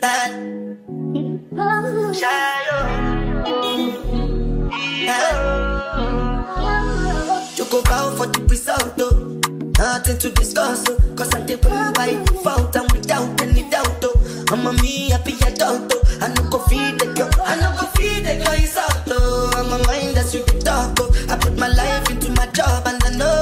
that. You go bow for the result, though. Nothing to discuss, oh. Cause I did by default and without any doubt, oh. I'm a me happy adult, oh. I no go feed the girl, I no go feed the girl, it's out, oh. I'm a mind that's you can talk, oh. I put my life into my job and I know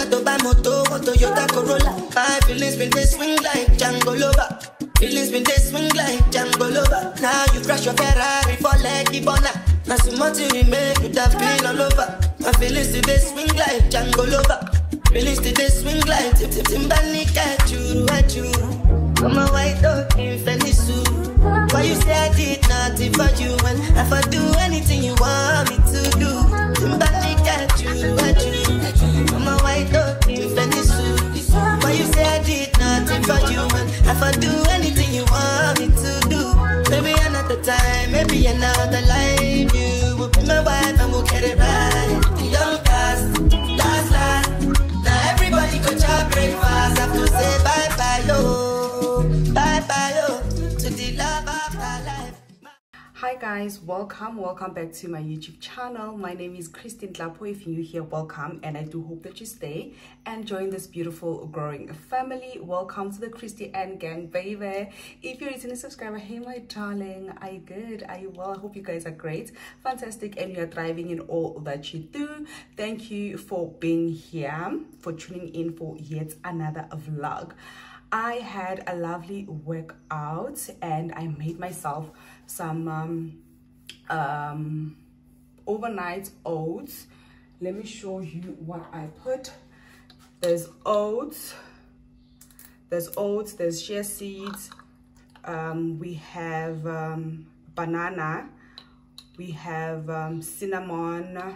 Try to buy moto, one Toyota Corolla. My feelings been they swing like Django Lover. Feelings been they swing like Django Lover. Now you crash your Ferrari for Leggy Bona. Now so much you make you have been all over. My feelings today swing like Django Lover. Feelings today swing like Tim Tim Timbani at you, at you. I'm a white dog in Venice. Why you say I did nothing for you if I do anything you want me to do? Timbani at you, guys, welcome, welcome back to my YouTube channel. My name is Christy Nhlapo. If you're here, welcome, and I do hope that you stay and join this beautiful growing family. Welcome to the Christy Ann Gang, baby. If you're a returning subscriber, hey my darling, are you good? Are you well? I hope you guys are great, fantastic, and you are thriving in all that you do. Thank you for being here, for tuning in for yet another vlog. I had a lovely workout and I made myself some um, um, overnight oats. Let me show you what I put. There's oats, there's oats, there's chia seeds, um, we have um, banana, we have um, cinnamon,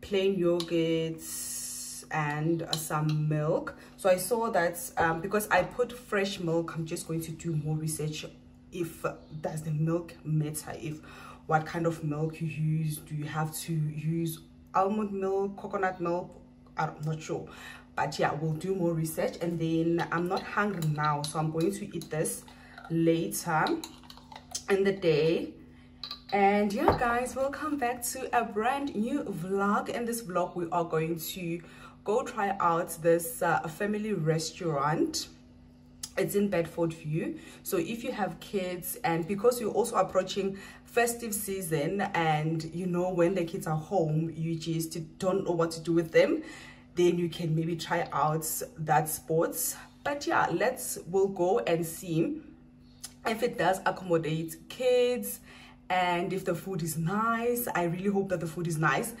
plain yogurts, and uh, some milk. So I saw that um, because I put fresh milk, I'm just going to do more research if does the milk matter, if what kind of milk you use, do you have to use almond milk, coconut milk, I'm not sure. But yeah, we'll do more research. And then I'm not hungry now, so I'm going to eat this later in the day. And yeah guys welcome back to a brand new vlog. In this vlog we are going to go try out this uh, family restaurant it's in Bedfordview. So if you have kids and because you're also approaching festive season and you know when the kids are home you just don't know what to do with them then you can maybe try out that sports. But yeah let's we'll go and see if it does accommodate kids and if the food is nice. I really hope that the food is nice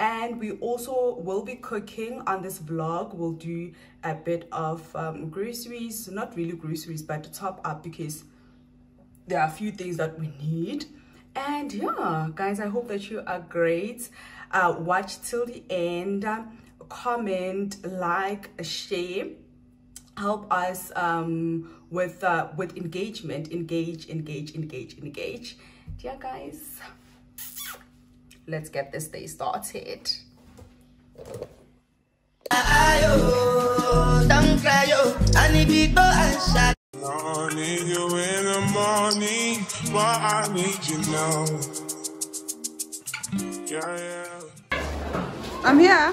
and we also will be cooking on this vlog. We'll do a bit of um, groceries. Not really groceries but to top up because there are a few things that we need. And yeah guys i hope that you are great. Uh, watch till the end. Comment like share. Help us um, with uh, with engagement. Engage engage engage engage. Yeah guys let's get this day started Don't cry, yo. I need people and shot. I need you in the morning, but I need you now. Yeah, yeah. i'm here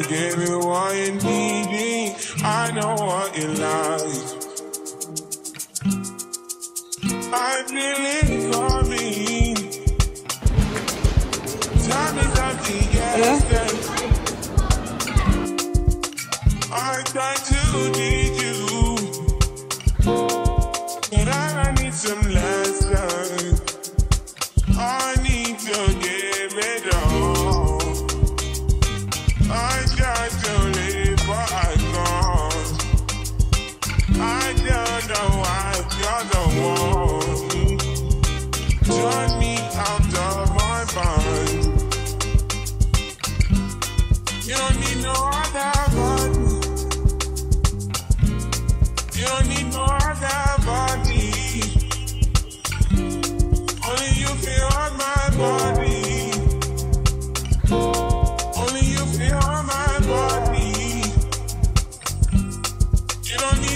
I give you what you need. I know what you like. I feel it coming. Time is at the essence. I try to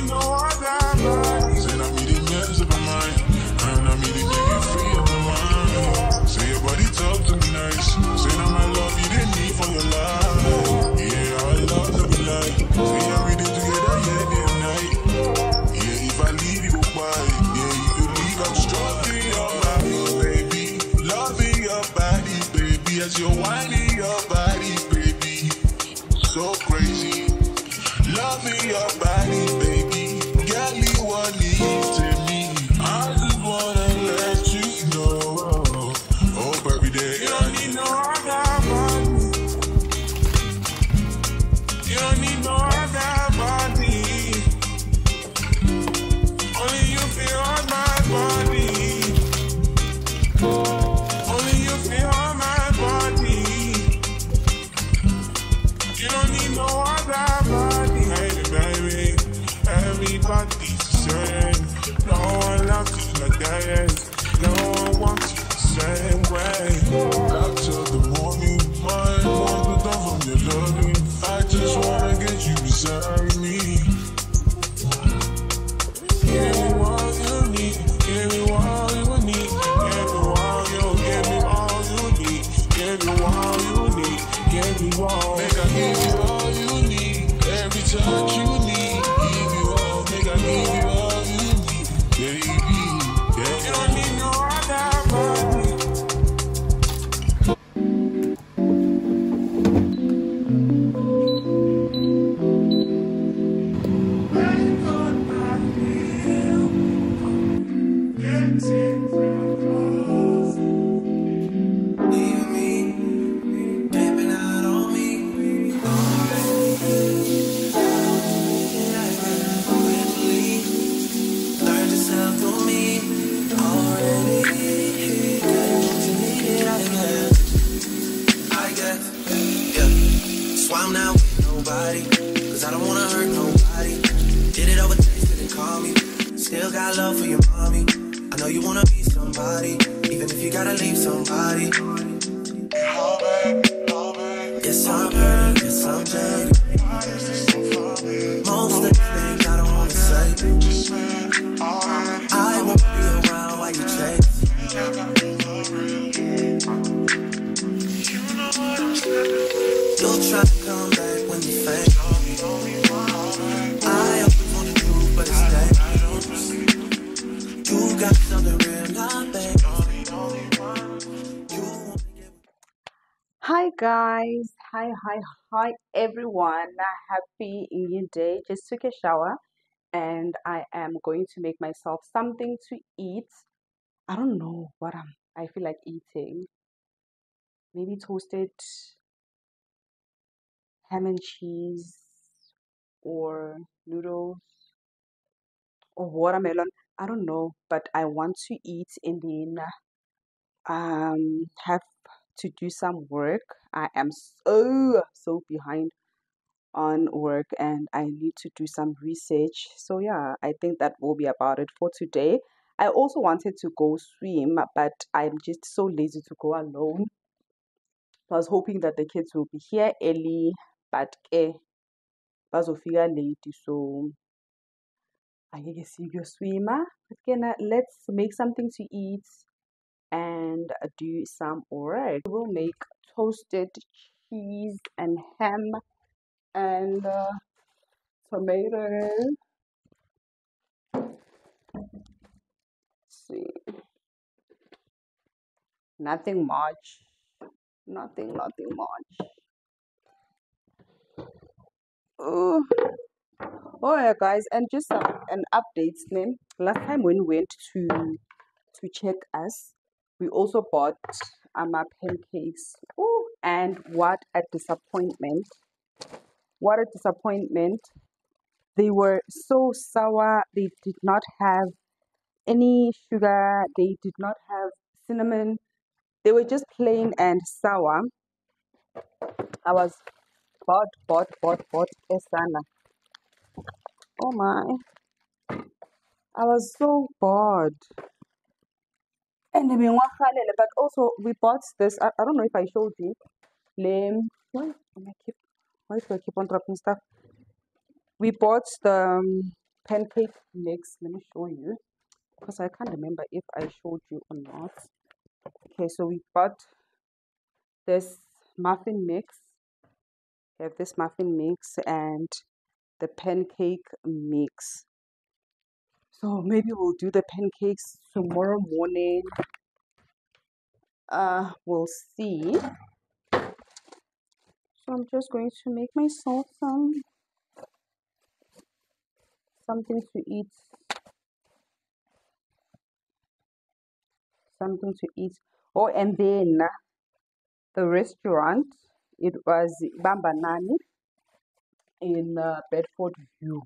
need. Said I'm eating mess of my mind. And I'm eating make you free of my mind. Say your body talk to me nice. Say now my love you didn't need for your life. Yeah, our love to like. Say I'm together, yeah, night. Yeah, if I leave you. Yeah, you leave, I'm stroking your body, baby. Loving your body, baby. As you're your body, baby. So crazy. Loving your body, baby. Everybody's the same. No one loves you like that. Hi hi hi everyone. Happy New Day. Just took a shower and I am going to make myself something to eat. I don't know what I'm I feel like eating. Maybe toasted ham and cheese or noodles or watermelon. I don't know, but I want to eat and then um have to do some work. I am so so behind on work and I need to do some research. So yeah, I think that will be about it for today. I also wanted to go swim, but I'm just so lazy to go alone. I was hoping that the kids will be here early, but eh, bazofika late, so angeke siyoswima. But again, uh, let's make something to eat and do some work. We'll make toasted cheese and ham and uh, tomatoes. see, nothing much. Nothing, nothing much. Oh, oh yeah, guys, and just some, an update, man. Last time when we went to to check us, we also bought um, our pancakes. Oh, and what a disappointment! What a disappointment! They were so sour. They did not have any sugar. They did not have cinnamon. They were just plain and sour. I was bought, bought, bought, bought esana. Oh my. I was so bored. And but also we bought this. I, I don't know if I showed you. Lame. Why am I keep? Why do I keep on dropping stuff? We bought the um, pancake mix. Let me show you because I can't remember if I showed you or not. Okay, so we bought this muffin mix. We have this muffin mix and the pancake mix. So maybe we'll do the pancakes tomorrow morning. Uh, we'll see. So I'm just going to make myself some something to eat. Something to eat. Oh, and then the restaurant. It was Bambanani in uh, Bedford View.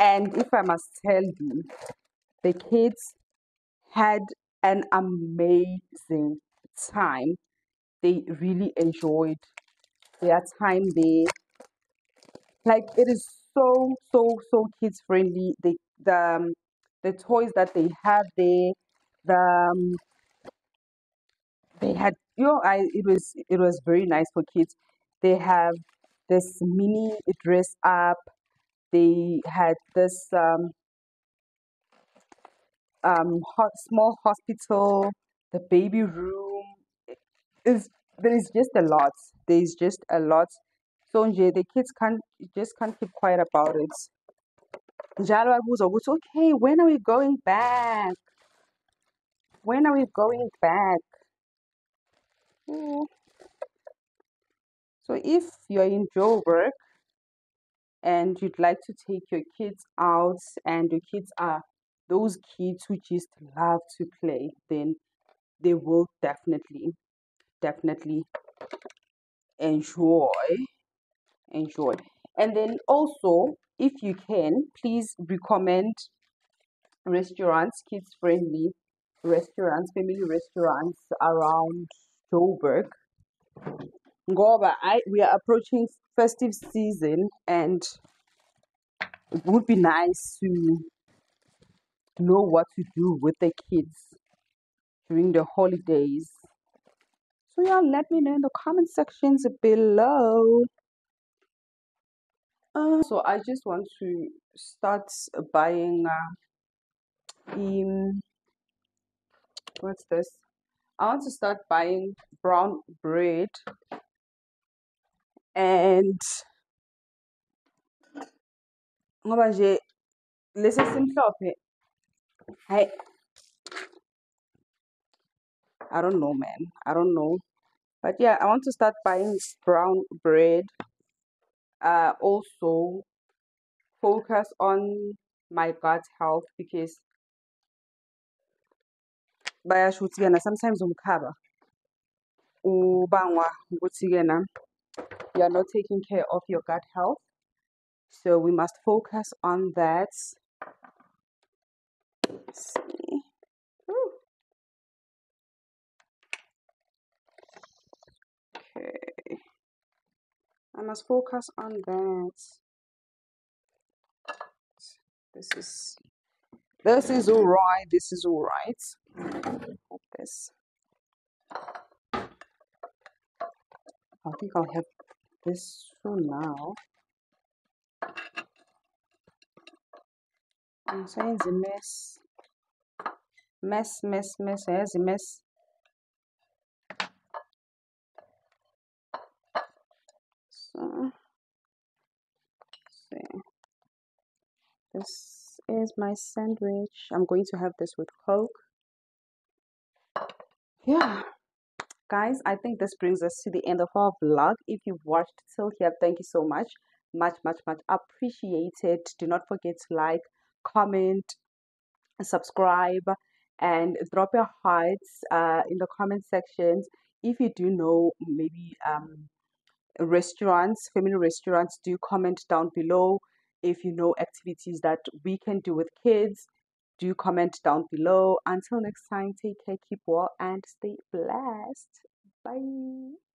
And if I must tell you, the kids had an amazing time. They really enjoyed their time there. Like it is so so so kids friendly. The the um, the toys that they have there, the um, they had you know I it was it was very nice for kids. They have this mini dress up. They had this um um hot small hospital, the baby room. Is there is just a lot. There is just a lot. So the kids can't just can't keep quiet about it. Njalo babuza ukuthi okay, when are we going back? When are we going back? Mm. So if you're in Joburg and you'd like to take your kids out and your kids are those kids who just love to play, then they will definitely, definitely enjoy, enjoy. And then also, if you can, please recommend restaurants, kids friendly restaurants, family restaurants around Joburg. Ngoba I we are approaching festive season and it would be nice to know what to do with the kids during the holidays. So yeah, let me know in the comment sections below. Uh, so I just want to start buying uh, um, what's this? I want to start buying brown bread and ngoba nje lesi simhlophe hayi I don't know man. I don't know. But yeah I want to start buying brown bread uh also focus on my gut health because bayasho ukuthi-ke sometimes umkhaba ubangwa ukuthi-ke na you are not taking care of your gut health. So we must focus on that. Let's see. Okay. I must focus on that. This is this is all right. This is all right. This. I think I'll have this for now. Mm, I'm saying the mess. Mess, mess, mess, as a mess. So, see. This is my sandwich. I'm going to have this with Coke. Yeah, guys, I think this brings us to the end of our vlog. If you've watched till here, thank you so much. Much, much, much appreciated. Do not forget to like, comment, subscribe, and drop your hearts uh, in the comment sections if you do know maybe um, restaurants, family restaurants, do comment down below. If you know activities that we can do with kids, do comment down below. Until next time, take care, keep well, and stay blessed. Bye.